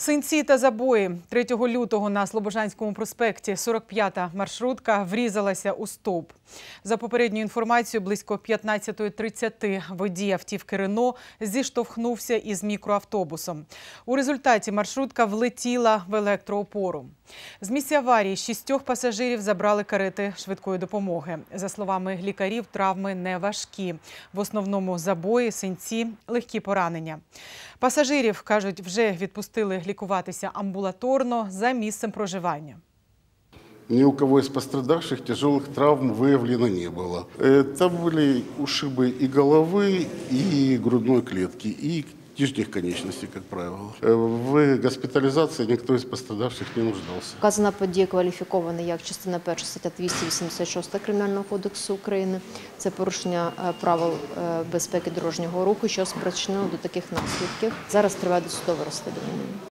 Синці та забої 3 лютого на Слобожанському проспекті 45-та маршрутка врізалася у стовп. За попередньою інформацією, близько 15.30 водій автівки Рено зіштовхнувся із мікроавтобусом. У результаті маршрутка влетіла в електроопору. З місця аварії шістьох пасажирів забрали карети швидкої допомоги. За словами лікарів, травми не важкі. В основному забої, синці, легкі поранення. Пасажирів, кажуть, вже відпустили лікуватися амбулаторно за місцем проживання. Ни у кого из пострадавших тяжелых травм выявлено не было. Э, Там были ушибы и головы, и грудной клетки, и нижних конечностей, как правило. Э, В госпитализации никто из пострадавших не нуждался. Вказана подія кваліфікована як частина 1 стаття 286 Кримінального кодексу України. Це порушення е, правил е, безпеки дорожнього руху, що спричинило до таких наслідків. Зараз триває досудове розслідування.